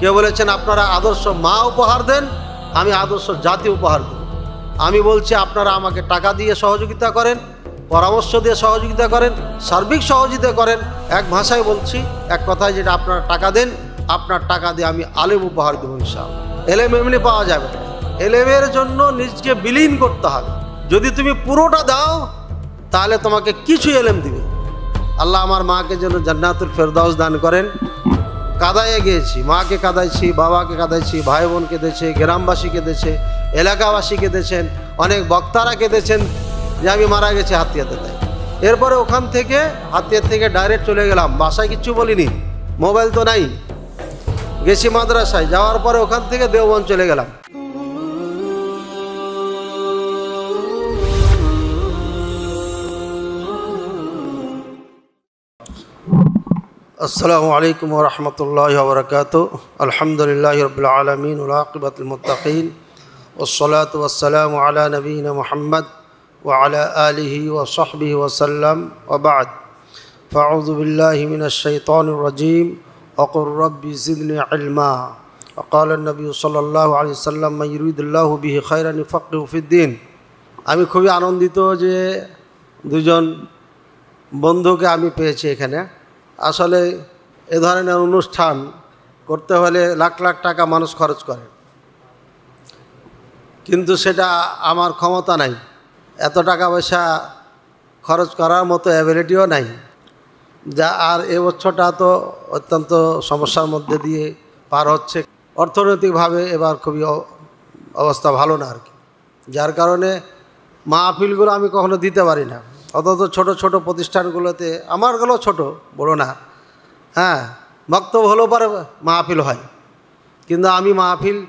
কেউ বলেছেন, আপনারা আদর্শ মা উপহার দেন, আমি আদর্শ জাতি উপহার দেব। আমি বলছি, আপনারা আমাকে টাকা দিয়ে সহযোগিতা করেন, পরামর্শ দিয়ে সহযোগিতা করেন, সার্বিক সহযোগিতা করেন। এক ভাষায় বলছি, এক কথায় যেটা আপনারা টাকা দেন, আপনার টাকা দিয়ে আমি আলেম উপহার দেবো ইনশাআল্লাহ। এলেম এমনি পাওয়া যাবে না। এলেমের জন্য নিজকে বিলীন করতে হবে। যদি তুমি পুরোটা দাও, তাহলে তোমাকে কিছু এলেম দিবে আল্লাহ আমার মাকে যেন জান্নাতুল ফেরদাউস দান করেন। কাদায়ে গিয়েছি মাকে কাদাইছি, বাবাকে কাদাইছি ভাই বোন কেঁদেছে গ্রামবাসী কেঁদেছে এলাকাবাসী কেঁদেছেন অনেক বক্তারা কেঁদেছেন যে আমি মারা গেছি হাতিয়াতে তাই। এরপরে ওখান থেকে, হাতিয়ার থেকে ডাইরেক্ট চলে গেলাম, বাসায় কিচ্ছু বলিনি, মোবাইল তো নাই। গেছি মাদ্রাসায়, যাওয়ার পরে ওখান থেকে দেওবন চলে গেলাম। আসসালামু আলাইকুম রহমতুল্লাহ বরকাত আলহামদুলিল্লাহ রবিল আলমিন উলাকিবাতুল মুতাকিন ওসলাত ওসালাম আলা নবীন মোহাম্মদ ও আলা আলিহি ও সাহবি ওসাল্লাম ওবাদ ফাউজুবিল্লাহমিন শৈতান রাজিম। অকর রব্বি আলমা অকাল নবী সাল্লাহ আলি সাল্লাম ইরুদুল্লাহ বিহি খৈরানি ফকরুফিদ্দিন আমি খুবই আনন্দিত যে দুজন বন্ধুকে আমি পেয়েছি এখানে। আসলে এ ধরনের অনুষ্ঠান করতে হলে লাখ লাখ টাকা মানুষ খরচ করে। কিন্তু সেটা আমার ক্ষমতা নাই। এত টাকা পয়সা খরচ করার মতো অ্যাবিলিটিও নাই। যা আর এবছরটা তো অত্যন্ত সমস্যার মধ্যে দিয়ে পার হচ্ছে। অর্থনৈতিকভাবে এবার খুবই অবস্থা ভালো না আর কি। যার কারণে মাহফিলগুলো আমি কখনো দিতে পারি না। অথচ ছোট ছোট প্রতিষ্ঠানগুলোতে আমার আমারগুলো ছোট, বড় না। হ্যাঁ বক্তব্য হলেও পরে মাহফিল হয়। কিন্তু আমি মাহফিল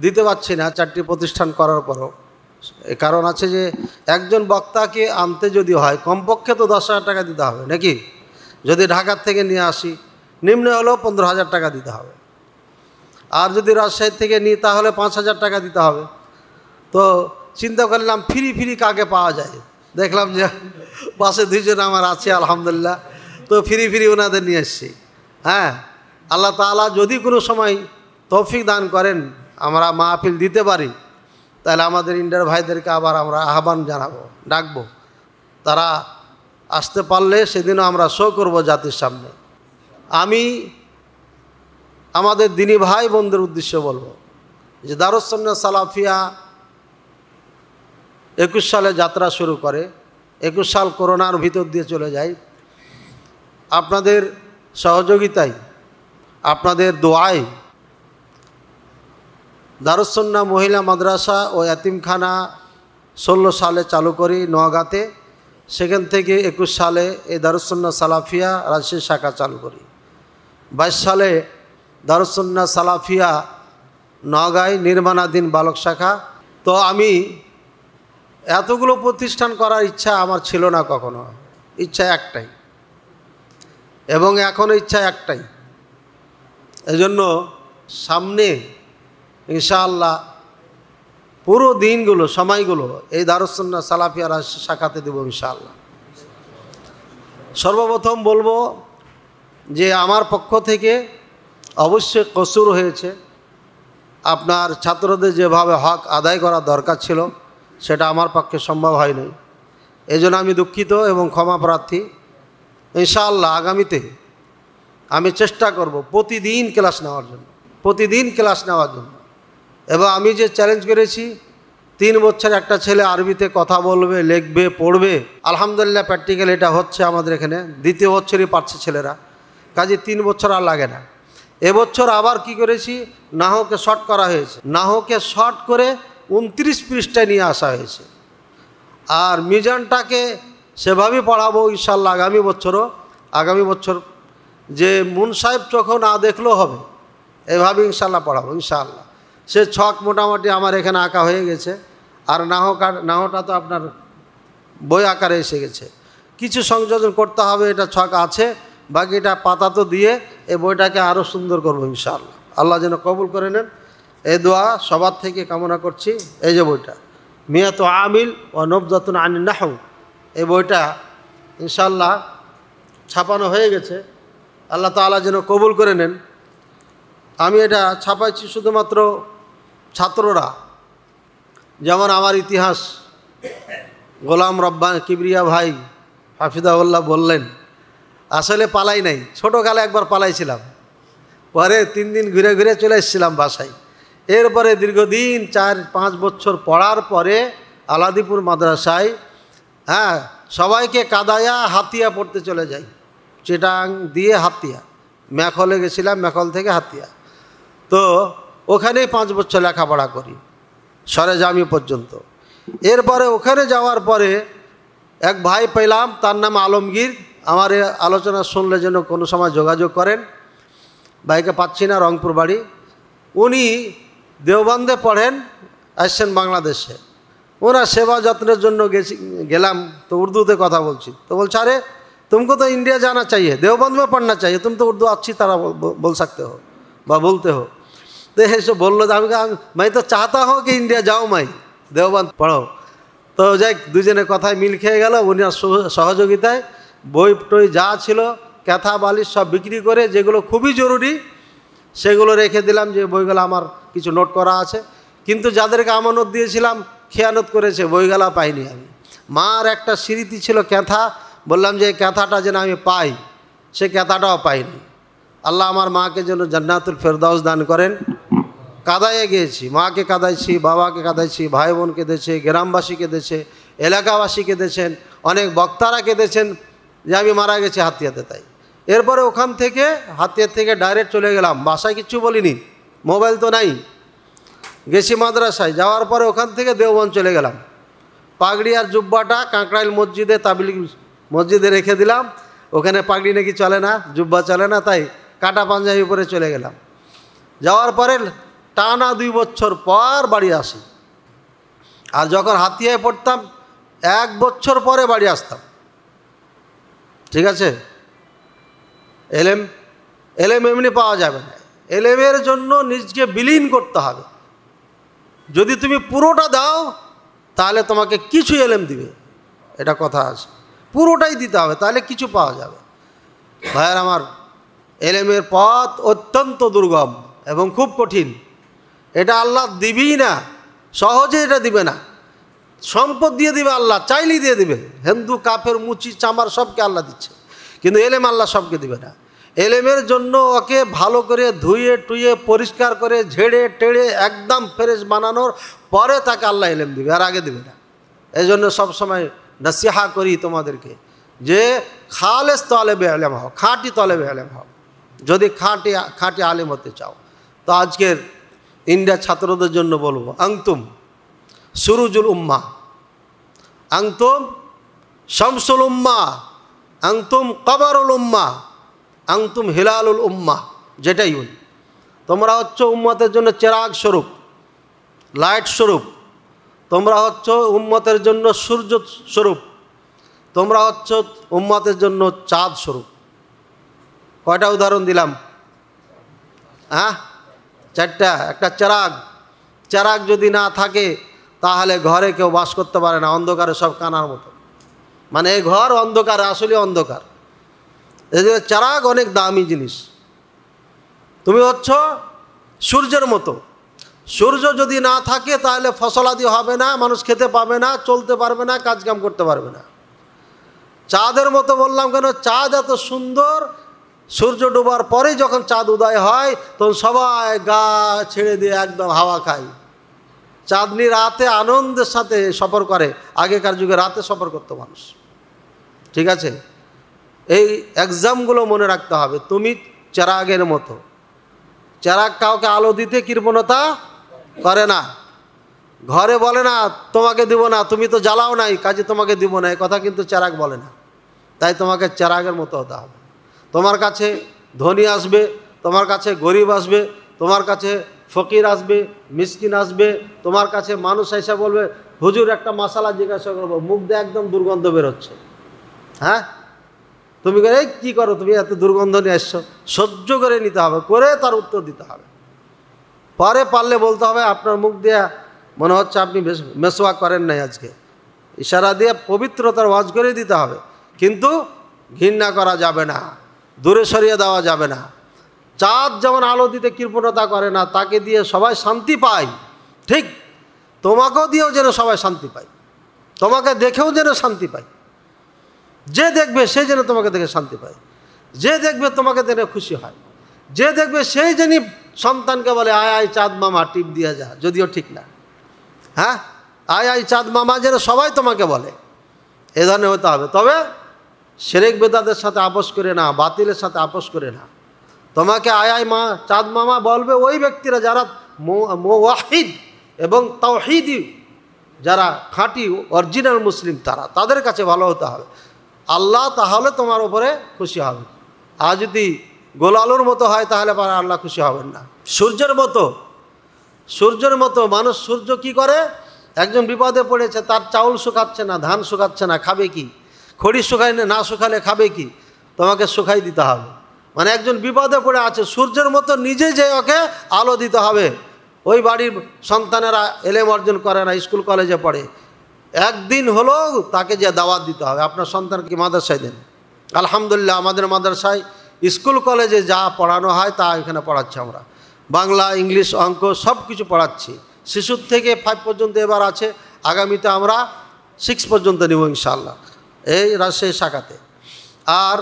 দিতে পারছি না চারটি প্রতিষ্ঠান করার পরও। কারণ আছে যে, একজন বক্তাকে আনতে যদি হয়, কমপক্ষে তো দশ হাজার টাকা দিতে হবে, নাকি? যদি ঢাকার থেকে নিয়ে আসি, নিম্নে হলেও পনেরো হাজার টাকা দিতে হবে। আর যদি রাজশাহী থেকে নিই, তাহলে পাঁচ হাজার টাকা দিতে হবে। তো চিন্তা করলাম, ফ্রি ফ্রি কাকে পাওয়া যায়? দেখলাম যে পাশে দুইজন আমার আছে, আলহামদুলিল্লাহ। তো ফ্রি ফ্রি ওনাদের নিয়ে এসছি হ্যাঁ আল্লাহ তাআলা যদি কোনো সময় তৌফিক দান করেন, আমরা মাহফিল দিতে পারি। তাহলে আমাদের ইন্ডিয়ার ভাইদেরকে আবার আমরা আহ্বান জানাব, ডাকবো। তারা আসতে পারলে সেদিনও আমরা শো করব জাতির সামনে। আমি আমাদের দিনী ভাই বোনদের উদ্দেশ্যে বলব যে দারুসন্না সালাফিয়া একুশ সালে যাত্রা শুরু করে, একুশ সাল করোনার ভিতর দিয়ে চলে যায়। আপনাদের সহযোগিতায়, আপনাদের দোয়ায় দারুসন্না মহিলা মাদ্রাসা ও এতিমখানা ষোলো সালে চালু করি নোয়াগাতে সেখান থেকে একুশ সালে এই দারুসন্না সালাফিয়া রাজশাহী শাখা চালু করি। বাইশ সালে দারুসন্না সালাফিয়া নগাঁয় নির্মাণাধীন বালক শাখা। তো আমি এতগুলো প্রতিষ্ঠান করার ইচ্ছা আমার ছিল না কখনো। ইচ্ছা একটাই। এবং এখন ইচ্ছা একটাই। এজন্য সামনে ইনশাআল্লাহ পুরো দিনগুলো, সময়গুলো এই দারুসন্না সালাফিয়া রাজশাহী শাখাতে দেবো ইনশাআল্লাহ। সর্বপ্রথম বলব যে আমার পক্ষ থেকে অবশ্যই কসুর হয়েছে। আপনার ছাত্রদের যেভাবে হক আদায় করা দরকার ছিল সেটা আমার পক্ষে সম্ভব হয়নি এই আমি দুঃখিত এবং ক্ষমা প্রার্থী। ইনশাআল্লাহ আগামীতে আমি চেষ্টা করব প্রতিদিন ক্লাস নেওয়ার জন্য। প্রতিদিন ক্লাস নেওয়ার জন্য। এবং আমি যে চ্যালেঞ্জ করেছি, তিন বছর একটা ছেলে আরবিতে কথা বলবে, লিখবে, পড়বে, আলহামদুলিল্লাহ প্র্যাকটিক্যাল এটা হচ্ছে আমাদের এখানে। দ্বিতীয় বছরই পারছে ছেলেরা। কাজে তিন বছর আর লাগে না। এবছর আবার কি করেছি, নাহকে শর্ট করা হয়েছে। নাহকে শর্ট করে উনত্রিশ পৃষ্ঠায় নিয়ে আসা হয়েছে। আর মিজানটাকে সেভাবেই পড়াবো ইনশাল্লাহ আগামী বছরও। আগামী বছর যে মুন সাহেব চোখও না দেখলেও হবে এভাবে ইনশাল্লাহ পড়াবো, ইনশাল্লাহ। সে ছক মোটামুটি আমার এখানে আঁকা হয়ে গেছে। আর নাহকা নাহটা তো আপনার বই আকারে এসে গেছে। কিছু সংযোজন করতে হবে, এটা ছক আছে বাকি এটা পাতা তো দিয়ে এই বইটাকে আরও সুন্দর করব ইনশাআল্লাহ আল্লাহ যেন কবুল করে নেন। এই দোয়া সবার থেকে কামনা করছি। এই যে বইটা। মিয়া তো আমিল ও নবজাতুন আনি নাহু এই বইটা ইনশাল্লাহ ছাপানো হয়ে গেছে। আল্লাহ তাআলা যেন কবুল করে নেন। আমি এটা ছাপাইছি শুধুমাত্র ছাত্ররা। যেমন আমার ইতিহাস, গোলাম রব্বা কিবরিয়া ভাই হাফিদাউল্লাহ বললেন, আসলে পালাই নাই। ছোটোকালে একবার পালাইছিলাম। পরে তিন দিন ঘুরে ঘুরে চলে এসেছিলাম বাসায়। এরপরে দীর্ঘদিন চার, পাঁচ বছর পড়ার পরে আলাদিপুর মাদ্রাসায় হ্যাঁ সবাইকে কাদায়া হাতিয়া পড়তে চলে যাই। চিটাং দিয়ে হাতিয়া। ম্যাখলে গেছিলাম ম্যাখল থেকে হাতিয়া। তো ওখানেই পাঁচ বছর লেখাপড়া করি সরেজামি পর্যন্ত। এরপরে ওখানে যাওয়ার পরে এক ভাই পেলাম, তার নাম আলমগীর। আমার আলোচনা শুনলে যেন কোনো সময় যোগাযোগ করেন। ভাইকে পাচ্ছি না, রংপুর বাড়ি। উনি দেওবন্দে পড়েন আসছেন বাংলাদেশে ওনার সেবা যত্নের জন্য গেছি গেলাম তো উর্দুতে কথা বলছি তো বলছে আরে तुमको तो इंडिया जाना चाहिए देवबंद में पढ़ना चाहिए तुम तो उर्दू अच्छी तरह बोल, बोल सकते हो বা বলতে हो তো এসে বললো যে আমি मैं तो चाहता हूँ कि इंडिया जाऊँ मैं দেওবন্দ পড়ো তো যাই দুজনে কথায় মিল খেয়ে গেল উনি সহযোগিতায় বই টই যা ছিল ক্যাথা বালিশ সব বিক্রি করে যেগুলো খুবই জরুরি সেগুলো রেখে দিলাম যে বইগুলো আমার কিছু নোট করা আছে। কিন্তু যাদেরকে আমানত দিয়েছিলাম, খেয়ানত করেছে, বইগুলা পাইনি আমি। মার একটা স্মৃতি ছিল ক্যাথা, বললাম যে ক্যাথাটা যেন আমি পাই, সে ক্যাথাটাও পাইনি। আল্লাহ আমার মাকে যেন জান্নাতুল ফেরদাউস দান করেন। কাদায়ে গিয়েছি, মাকে কাদাইছি, বাবাকে কাদাইছি ভাই বোন কেঁদেছে গ্রামবাসী কেঁদেছে এলাকাবাসী কেঁদেছেন অনেক বক্তারা কেঁদেছেন যে আমি মারা গেছি হাতিয়াতে তাই। এরপরে ওখান থেকে, হাতিয়ার থেকে ডাইরেক্ট চলে গেলাম, বাসায় কিচ্ছু বলিনি। মোবাইল তো নাই। গেছি মাদ্রাসায়, যাওয়ার পরে ওখান থেকে দেওবন চলে গেলাম। পাগড়ি আর জুব্বাটা কাঁকড়াইল মসজিদে তাবলিগ মসজিদে রেখে দিলাম। ওখানে পাগড়ি নাকি চলে না, জুব্বা চলে না, তাই কাটা পাঞ্জাবি পরে চলে গেলাম। যাওয়ার পরে টানা দুই বছর পর বাড়ি আসি। আর যখন হাতিয়ায় পড়তাম, এক বছর পরে বাড়ি আসতাম। ঠিক আছে? এলেম এলেম এমনি পাওয়া যাবে না। এলেমের জন্য নিজকে বিলীন করতে হবে। যদি তুমি পুরোটা দাও, তাহলে তোমাকে কিছু এলেম দিবে। এটা কথা আছে। পুরোটাই দিতে হবে, তাহলে কিছু পাওয়া যাবে। ভাইয়ার আমার, এলেমের পথ অত্যন্ত দুর্গম এবং খুব কঠিন। এটা আল্লাহ দিবেই না, সহজে এটা দিবে না। সম্পদ দিয়ে দিবে আল্লাহ, চাইলেই দিয়ে দিবে। হিন্দু, কাফের, মুচি, চামার সবকে আল্লাহ দিচ্ছে। কিন্তু এলেম আল্লাহ সবকে দিবে না। এলেমের জন্য ওকে ভালো করে ধুয়ে টুয়ে পরিষ্কার করে ঝেড়ে টেড়ে একদম ফ্রেশ বানানোর পরে তাকে আল্লাহ এলেম দিবে, আর আগে দিবে না। এই জন্য সবসময় নসিহা করি তোমাদেরকে যে খালেস তলেবে আলেম হও, খাঁটি তলেবে আলেম হও। যদি খাঁটি খাঁটি আলেম হতে চাও। তো আজকের ইন্ডিয়া ছাত্রদের জন্য বলব, আংতুম সুরুজুল উম্মা। আংতুম শামসুল উম্মা, আংতুম কবরুল উম্মা। আংতুম হিলালুল উম্মা যেটাই বলি। তোমরা হচ্ছ উম্মতের জন্য চেরাগ স্বরূপ, লাইট স্বরূপ। তোমরা হচ্ছ উম্মতের জন্য সূর্য স্বরূপ। তোমরা হচ্ছ উম্মতের জন্য চাঁদ স্বরূপ। কয়টা উদাহরণ দিলাম? হ্যাঁ? চারটা, একটা চেরাগ। চেরাগ যদি না থাকে, তাহলে ঘরে কেউ বাস করতে পারে না, অন্ধকারে সব কানার মতো। মানে এই ঘর অন্ধকার আসলে অন্ধকার। এই জন্য চেরাগ অনেক দামি জিনিস। তুমি হচ্ছ সূর্যের মতো। সূর্য যদি না থাকে তাহলে ফসলাদি হবে না, মানুষ খেতে পাবে না, চলতে পারবে না, কাজকাম করতে পারবে না। চাঁদের মতো বললাম কেন? চাঁদ এত সুন্দর, সূর্য ডোবার পরে যখন চাঁদ উদয় হয়, তখন সবাই গা ছেড়ে দিয়ে একদম হাওয়া খায়। চাঁদনি রাতে আনন্দের সাথে সফর করে, আগেকার যুগে রাতে সফর করতো মানুষ। ঠিক আছে? এই এক্সামগুলো মনে রাখতে হবে। তুমি চেরাগের মতো। চেরাগ কাউকে আলো দিতে কৃপণতা করে না। ঘরে বলে না, তোমাকে দিব না, তুমি তো জ্বালাও নাই, কাজে তোমাকে দিব না। কথা কিন্তু চেরাগ বলে না। তাই তোমাকে চেরাগের মতো হতে হবে। তোমার কাছে ধনী আসবে, তোমার কাছে গরিব আসবে, তোমার কাছে ফকির আসবে, মিসকিন আসবে, তোমার কাছে মানুষ এসে বলবে, হুজুর, একটা মশালা জিজ্ঞাসা করব। মুখ দিয়ে একদম দুর্গন্ধ বেরোচ্ছে। হ্যাঁ? তুমি করে কী করো তুমি? এত দুর্গন্ধ নিয়ে এসছো। সহ্য করে নিতে হবে, করে তার উত্তর দিতে হবে। পরে পারলে বলতে হবে, আপনার মুখ দিয়ে মনে হচ্ছে আপনি মেসোয়া করেন নাই আজকে। ইশারা দিয়ে পবিত্রতার ওয়াজ করে দিতে হবে। কিন্তু ঘৃণা করা যাবে না, দূরে সরিয়ে দেওয়া যাবে না। চাঁদ যেমন আলো দিতে কৃপণতা করে না, তাকে দিয়ে সবাই শান্তি পায়। ঠিক তোমাকেও দিয়েও যেন সবাই শান্তি পায়। তোমাকে দেখেও যেন শান্তি পায়। যে দেখবে সে যেন তোমাকে দেখে শান্তি পায়। যে দেখবে তোমাকে দেখে খুশি হয়। যে দেখবে সেই যিনি সন্তানকে বলে, আয় আয়, চাঁদ মামা, টিপ দিয়ে যা। যদিও ঠিক না। হ্যাঁ? আয় আয়, চাঁদ মামা যেন সবাই তোমাকে বলে। এ ধরনের হতে হবে। তবে সেরেক বেদাদের সাথে আপোষ করে না, বাতিলের সাথে আপোষ করে না। তোমাকে আয় আয়, মা, চাঁদ মামা বলবে ওই ব্যক্তিরা যারা ওয়াহিদ এবং তাওহিদি, যারা খাঁটি অরিজিনাল মুসলিম তারা। তাদের কাছে ভালো হতে হবে। আল্লাহ তাহলে তোমার উপরে খুশি হবে। আর যদি গোলালুর মতো হয়, তাহলে আল্লাহ খুশি হবেন না। সূর্যের মতো সূর্যের মতো মানুষ সূর্য কি করে? একজন বিপদে পড়েছে, তার চাউল শুকাচ্ছে না, ধান শুকাচ্ছে না, খাবে কি? খড়ি শুকাই না শুকালে খাবে কি? তোমাকে শুকাই দিতে হবে। মানে একজন বিপদে পড়ে আছে, সূর্যের মতো নিজে যে ওকে আলো দিতে হবে। ওই বাড়ির সন্তানেরা এলেম অর্জন করে না, স্কুল কলেজে পড়ে। একদিন হলেও তাকে যে দাওয়াত দিতে হবে। আপনার সন্তানকে মাদ্রাসায় দেন? আলহামদুলিল্লাহ, আমাদের মাদ্রাসায় স্কুল কলেজে যা পড়ানো হয় তা এখানে পড়াচ্ছি আমরা। বাংলা, ইংলিশ, অঙ্ক সব কিছু পড়াচ্ছি। শিশুর থেকে ফাইভ পর্যন্ত এবার আছে। আগামীতে আমরা সিক্স পর্যন্ত নেব ইনশাল্লাহ এই রাজশাহী শাখাতে। আর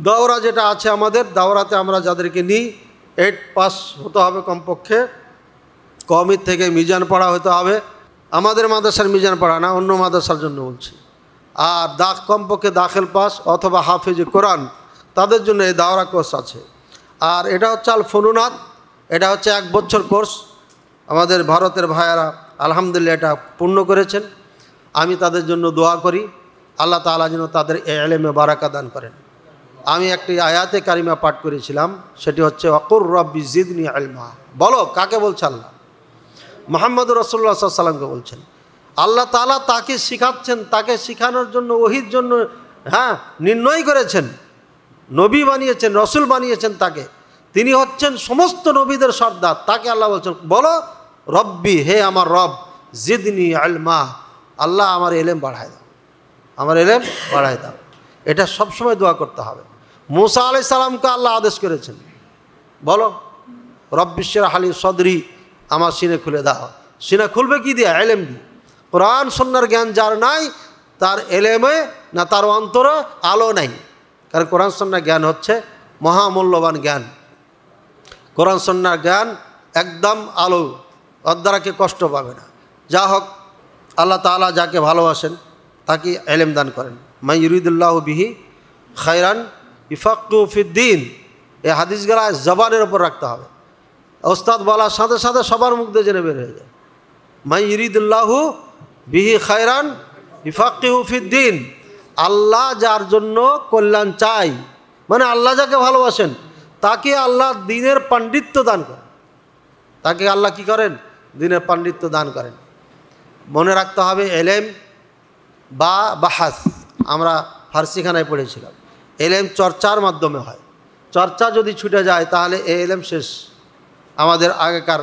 দৌড়া যেটা আছে আমাদের দাওরাতে আমরা যাদেরকে নিই এইট পাস হতে হবে কমপক্ষে। কমির থেকে মিজান পড়া হতে হবে। আমাদের মাদ্রাসার মিজান পড়া না, অন্য মাদ্রাসার জন্য বলছি। আর দাখ কমপক্ষে দাখিল পাস অথবা হাফিজ কোরআন, তাদের জন্য এই দাওরা কোর্স আছে। আর এটা হচ্ছে আল ফনুনাথ এটা হচ্ছে এক বছর কোর্স। আমাদের ভারতের ভাইয়ারা আলহামদুলিল্লাহ এটা পূর্ণ করেছেন। আমি তাদের জন্য দোয়া করি, আল্লাহ তালা যেন তাদের এলেমে বারাকা দান করেন। আমি একটি আয়াতে কারিমা পাঠ করেছিলাম, সেটি হচ্ছে অকুর রব্বি জিদনি আলমা বলো, কাকে বলছে আল্লাহ? মোহাম্মদ রসুল্লাহ সাল্লামকে বলছেন। আল্লাহ তালা তাকে শিখাচ্ছেন, তাকে শিখানোর জন্য ওহির জন্য হ্যাঁ নির্ণয় করেছেন। নবী বানিয়েছেন, রসুল বানিয়েছেন তাকে। তিনি হচ্ছেন সমস্ত নবীদের সর্দার। তাকে আল্লাহ বলছেন, বলো, রব্বি, হে আমার রব, জিদনি আলমা। আল্লাহ আমার এলেম বাড়ায় দাও। আমার এলেম বাড়ায় দাও। এটা সবসময় দোয়া করতে হবে। মুসা আলাই সালামকে আল্লাহ আদেশ করেছেন। বলো রব্বিশ্বর হালি সদরি আমার সিনে খুলে দাও। সিনে খুলবে কি দিয়ে? এলেম দিয়ে। কোরআন সন্ন্যার জ্ঞান যার নাই, তার এলেমে না তার অন্তরে আলো নাই। কারণ কোরআন সন্ন্যার জ্ঞান হচ্ছে মহামূল্যবান জ্ঞান। কোরআন সন্ন্যার জ্ঞান একদম আলো, ওর দ্বারা কে কষ্ট পাবে না। যা হোক, আল্লাহ তালা যাকে ভালোবাসেন, তাকে এলেম দান করেন। মাই ইরিদুল্লাহ বিহি খাইরান ইফাকুফিদ্দিন এই হাদিসগুলা জবানের ওপর রাখতে হবে। ওস্তাদ বলার সাথে সাথে সবার মুখ দিয়ে জেনে বের হয়ে যায়। মাই ইরিদুল্লাহু বিহি খায়রান ইফাকিউফিদ্দিন আল্লাহ যার জন্য কল্যাণ চাই মানে আল্লাহ যাকে ভালোবাসেন, তাকে আল্লাহ দিনের পাণ্ডিত্য দান করেন। তাকে আল্লাহ কি করেন? দিনের পাণ্ডিত্য দান করেন। মনে রাখতে হবে, এলেম বা বাহাস, আমরা ফার্সিখানায় পড়েছিলাম। এলেম চর্চার মাধ্যমে হয়। চর্চা যদি ছুটে যায়, তাহলে এ এলেম শেষ। আমাদের আগেকার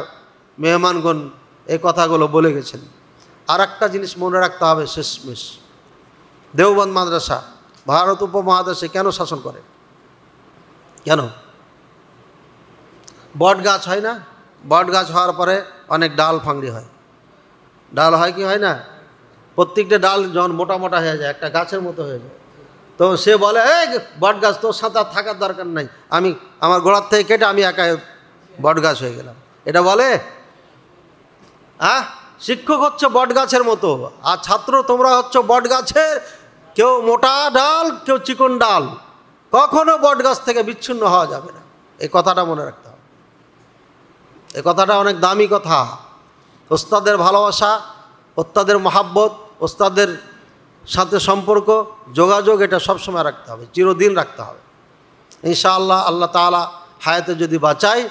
মেহমানগণ এই কথাগুলো বলে গেছেন। আর একটা জিনিস মনে রাখতে হবে শেষমেশ। দেওবন্দ মাদ্রাসা ভারত উপমহাদেশে কেন শাসন করে? কেন? বট গাছ হয় না? বট গাছ হওয়ার পরে অনেক ডাল ফাংড়ি হয়। ডাল হয় কি হয় না? প্রত্যেকটা ডাল যখন মোটা মোটা হয়ে যায়, একটা গাছের মতো হয়ে যায়। তো সে বলে, এই বট গাছ তোর সাঁতার থাকার দরকার নাই। আমি, আমার গোড়ার থেকে কেটে আমি একা বট গাছ হয়ে গেলাম। এটা বলে? হ্যাঁ শিক্ষক হচ্ছে বট গাছের মতো। আর ছাত্র তোমরা হচ্ছে বট গাছের কেউ মোটা ডাল, কেউ চিকন ডাল। কখনো বট গাছ থেকে বিচ্ছিন্ন হওয়া যাবে না। এই কথাটা মনে রাখতে হবে। এই কথাটা অনেক দামি কথা। ওস্তাদের ভালোবাসা, ওস্তাদের মহাব্বত, ওস্তাদের সাথে সম্পর্ক, যোগাযোগ, এটা সবসময় রাখতে হবে। চিরদিন রাখতে হবে। ইনশাআল্লাহ, আল্লাহ তালা হায়াতে যদি বাঁচাই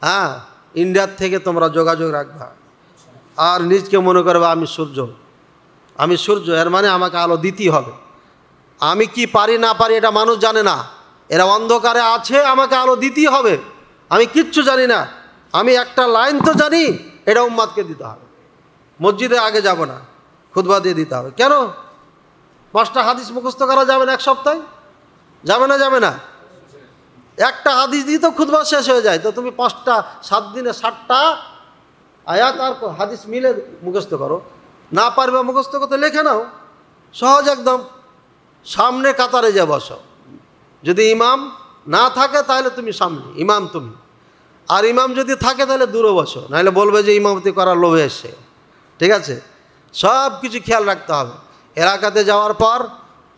হ্যাঁ ইন্ডিয়ার থেকে তোমরা যোগাযোগ রাখবা। আর নিজকে মনে করবে, আমি সূর্য। আমি সূর্য, এর মানে আমাকে আলো দিতেই হবে। আমি কি পারি, না পারি, এটা মানুষ জানে না। এরা অন্ধকারে আছে, আমাকে আলো দিতেই হবে। আমি কিচ্ছু জানি না। আমি একটা লাইন তো জানি, এটা উম্মাদকে দিতে হবে। মসজিদে আগে যাব না খুদবা দিয়ে দিতে হবে। কেন? পাঁচটা হাদিস মুখস্থ করা যাবে না এক সপ্তাহে? যাবে না যাবে না। একটা হাদিস দিয়ে তো খুদবা শেষ হয়ে যায়, তো তুমি পাঁচটা, সাত দিনে ষাটটা আয়াত আর হাদিস মিলে মুখস্থ করো। না পারবে মুখস্থ করতে লেখে নাও। সহজ একদম। সামনে কাতারে যা বসো। যদি ইমাম না থাকে তাহলে তুমি সামনে, ইমাম তুমি। আর ইমাম যদি থাকে তাহলে দূরে বসো, নাহলে বলবে যে ইমামতি করার লোভে এসে। ঠিক আছে? সব কিছু খেয়াল রাখতে হবে। এলাকাতে যাওয়ার পর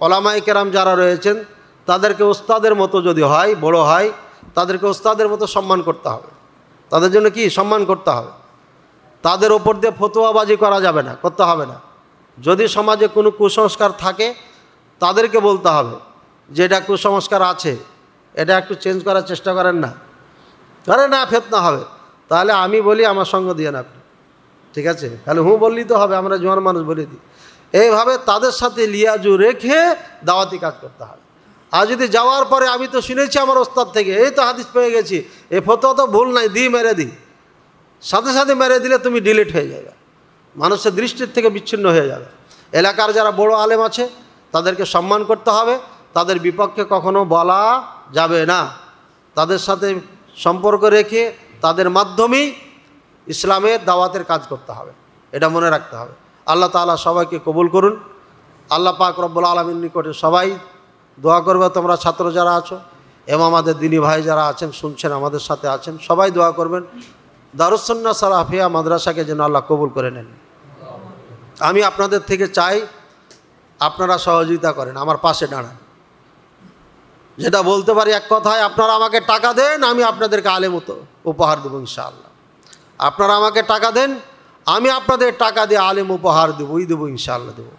ওলামাই কেরাম যারা রয়েছেন তাদেরকে ওস্তাদের মতো যদি হয়, বড় হয়, তাদেরকে ওস্তাদের মতো সম্মান করতে হবে। তাদের জন্য কি? সম্মান করতে হবে। তাদের ওপর দিয়ে ফতোয়াবাজি করা যাবে না, করতে হবে না। যদি সমাজে কোনো কুসংস্কার থাকে, তাদেরকে বলতে হবে যে এটা কুসংস্কার আছে, এটা একটু চেঞ্জ করার চেষ্টা করেন না। আরে না, ফেতনা হবে। তাহলে আমি বলি, আমার সঙ্গ দিয়ে না। আপনি ঠিক আছে? তাহলে হুঁ বললেই তো হবে, আমরা জোয়ান মানুষ বলে দিই। এইভাবে তাদের সাথে লিয়াজু রেখে দাওয়াতি কাজ করতে হবে। আর যদি যাওয়ার পরে আমি তো শুনেছি আমার ওস্তাদ থেকে, এই তো হাদিস পেয়ে গেছি এ ফতো তো ভুল নাই দিই মেরে দিই সাথে সাথে মেরে দিলে তুমি ডিলিট হয়ে যাবে। মানুষের দৃষ্টির থেকে বিচ্ছিন্ন হয়ে যাবে। এলাকার যারা বড় আলেম আছে, তাদেরকে সম্মান করতে হবে, তাদের বিপক্ষে কখনো বলা যাবে না। তাদের সাথে সম্পর্ক রেখে তাদের মাধ্যমেই ইসলামের দাওয়াতের কাজ করতে হবে, এটা মনে রাখতে হবে। আল্লাহ তাআলা সবাইকে কবুল করুন। আল্লাহ পাক রব্বুল আলমীর নিকটে সবাই দোয়া করবে, তোমরা ছাত্র যারা আছো, এবং আমাদের দিনী ভাই যারা আছেন, শুনছেন, আমাদের সাথে আছেন, সবাই দোয়া করবেন। দারুসন্না সালাফিয়া মাদ্রাসাকে যেন আল্লাহ কবুল করে নেন। আমি আপনাদের থেকে চাই, আপনারা সহযোগিতা করেন, আমার পাশে দাঁড়ান। যেটা বলতে পারি এক কথায়, আপনারা আমাকে টাকা দেন, আমি আপনাদেরকে আলেম মতো উপহার দেবো ইনশাআল্লাহ। আপনারা আমাকে টাকা দেন, আমি আপনাদের টাকা দিয়ে আলেম উপহার দেবই দেবো ইনশাআল্লাহ দেবো।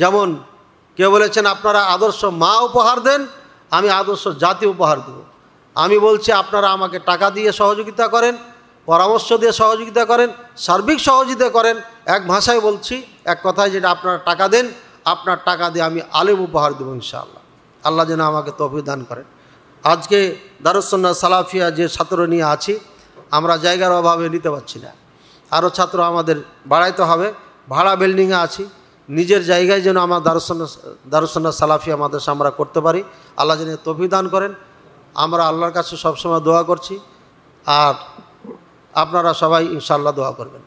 যেমন কেউ বলেছেন, আপনারা আদর্শ মা উপহার দেন, আমি আদর্শ জাতি উপহার দেব। আমি বলছি, আপনারা আমাকে টাকা দিয়ে সহযোগিতা করেন, পরামর্শ দিয়ে সহযোগিতা করেন, সার্বিক সহযোগিতা করেন। এক ভাষায় বলছি, এক কথায় যেটা, আপনারা টাকা দেন, আপনার টাকা দিয়ে আমি আলেম উপহার দেবো ইনশাআল্লাহ। আল্লাহ যেন আমাকে তফি দান করেন। আজকে দারুসন্না সালাফিয়া যে ছাত্র নিয়ে আছি, আমরা জায়গার অভাবে নিতে পারছি না। আরও ছাত্র আমাদের বাড়াইতে হবে। ভাড়া বিল্ডিংয়ে আছি। নিজের জায়গায় যেন আমার দারুসন্না দারুসন্না সালাফি আমাদের আমরা করতে পারি। আল্লাহ যেন তফি দান করেন। আমরা আল্লাহর কাছে সবসময় দোয়া করছি। আর আপনারা সবাই ইনশাল্লাহ দোয়া করবেন।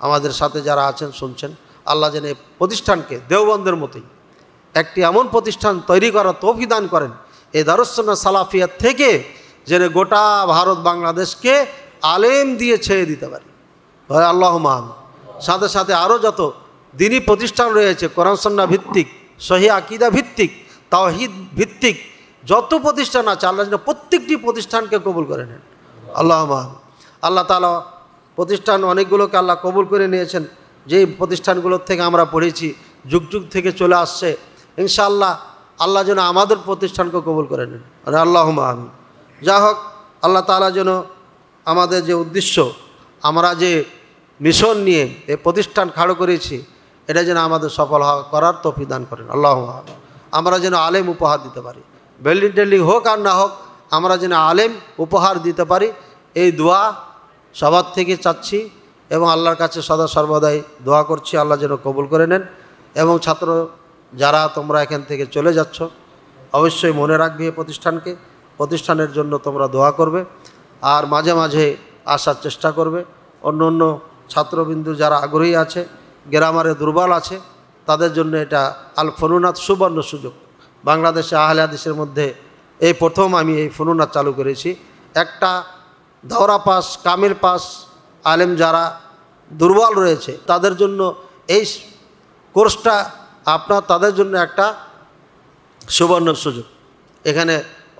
আমাদের সাথে যারা আছেন, শুনছেন, আল্লাহ যেন প্রতিষ্ঠানকে দেওবন্দের মতোই একটি এমন প্রতিষ্ঠান তৈরি করার তৌফি দান করেন। এই দারুসন্না সালাফিয়া থেকে যেন গোটা ভারত বাংলাদেশকে আলেম দিয়ে ছেড়ে দিতে পারি। আল্লাহ মান সাথে সাথে আরও যত দিনই প্রতিষ্ঠান রয়েছে কোরআনসন্না ভিত্তিক, সহি আকিদা ভিত্তিক, তাওহিদ ভিত্তিক, যত প্রতিষ্ঠান আছে, আল্লাহ যেন প্রত্যেকটি প্রতিষ্ঠানকে কবুল করে নেন। আল্লাহ আল্লাহ তালা প্রতিষ্ঠান অনেকগুলোকে আল্লাহ কবুল করে নিয়েছেন। যেই প্রতিষ্ঠানগুলোর থেকে আমরা পড়েছি, যুগ যুগ থেকে চলে আসছে, ইনশাআল্লাহ আল্লাহ যেন আমাদের প্রতিষ্ঠানকে কবুল করে নেন। আরে আল্লাহ আমি যা হোক, আল্লাহ তালা যেন আমাদের যে উদ্দেশ্য, আমরা যে মিশন নিয়ে এই প্রতিষ্ঠান খাড়ো করেছি এটা যেন আমাদের সফল হওয়া করার তফি দান করেন, আল্লাহ আমি। আমরা যেন আলেম উপহার দিতে পারি। বিল্ডিং টেল্ডিং হোক আর না হোক, আমরা যেন আলেম উপহার দিতে পারি। এই দোয়া সবার থেকে চাচ্ছি এবং আল্লাহর কাছে সদা সর্বদাই দোয়া করছি, আল্লাহ যেন কবুল করে নেন। এবং ছাত্র যারা তোমরা এখান থেকে চলে যাচ্ছ, অবশ্যই মনে রাখবে এই প্রতিষ্ঠানকে। প্রতিষ্ঠানের জন্য তোমরা দোয়া করবে আর মাঝে মাঝে আসার চেষ্টা করবে। অন্য অন্য ছাত্রবিন্দু যারা আগ্রহী আছে গ্রামারে দুর্বল আছে, তাদের জন্য এটা আল ফনুনাথ সুবর্ণ সুযোগ। বাংলাদেশে আহলে মধ্যে এই প্রথম আমি এই ফনুনাথ চালু করেছি। একটা দাওরা পাস, কামিল পাস, আলেম যারা দুর্বল রয়েছে, তাদের জন্য এই কোর্সটা আপনার তাদের জন্য একটা সুবর্ণ সুযোগ। এখানে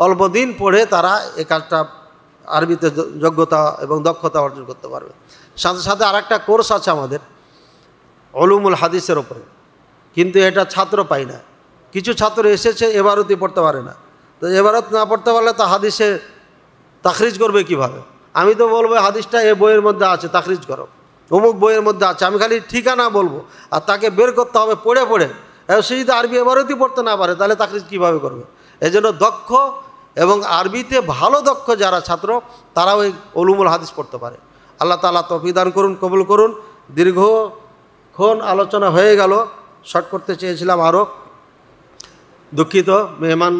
অল্প দিন পড়ে তারা এই কাজটা আরবিতে যোগ্যতা এবং দক্ষতা অর্জন করতে পারবে। সাথে সাথে আর একটা কোর্স আছে আমাদের অলুমুল হাদিসের ওপরে কিন্তু এটা ছাত্র পাই না। কিছু ছাত্র এসেছে এবারতই পড়তে পারে না। তো এবারত না পড়তে পারলে তো হাদিসে তাখরিজ করবে কীভাবে? আমি তো বলব, হাদিসটা এ বইয়ের মধ্যে আছে, তাখরিজ করো। অমুক বইয়ের মধ্যে আছে, আমি খালি ঠিকানা বলব। আর তাকে বের করতে হবে, পড়ে পড়ে। সে যদি আরবি এবারতই পড়তে না পারে, তাহলে তাখরিজ কীভাবে করবে? এই জন্য দক্ষ এবং আরবিতে ভালো দক্ষ যারা ছাত্র, তারাও এই অলুমুল হাদিস পড়তে পারে। আল্লাহ তালা তফিদান করুন, কবুল করুন। দীর্ঘক্ষণ আলোচনা হয়ে গেল। শর্ট করতে চেয়েছিলাম আরও দুঃখিত মেহমান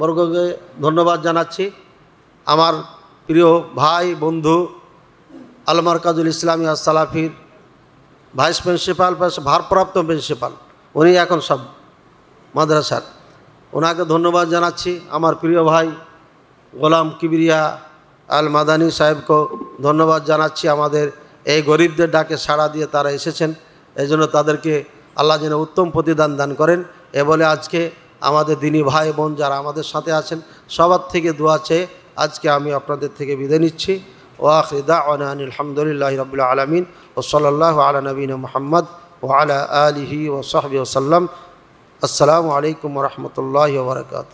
বর্গকে ধন্যবাদ জানাচ্ছি। আমার প্রিয় ভাই, বন্ধু আলমার কাজুল ইসলামী সালাফির ভাইস প্রিন্সিপাল ভারপ্রাপ্ত প্রিন্সিপাল, উনি এখন সব মাদ্রাসার। ওনাকে ধন্যবাদ জানাচ্ছি। আমার প্রিয় ভাই, গোলাম কিবরিয়া আল মাদানী সাহেবকেও ধন্যবাদ জানাচ্ছি। আমাদের এই গরিবদের ডাকে সাড়া দিয়ে তারা এসেছেন। এই জন্য তাদেরকে আল্লাহ যেন উত্তম প্রতিদান দান করেন। এ বলে আজকে আমাদের দিনী ভাই বোন যারা আমাদের সাথে আছেন, সবার থেকে দোয়া চেয়ে আজকে আমি আপনাদের থেকে বিদায় নিচ্ছি। ওয়াখির দাওয়ানা আলহামদুলিল্লাহ রবিল আলমিন ও সাল্লাহ আলা নবীন মোহাম্মদ ও আলা আলিহি ও সাহবি ওসাল্লাম আসসালামু আলাইকুম রহমতুল্লাহ বরকাত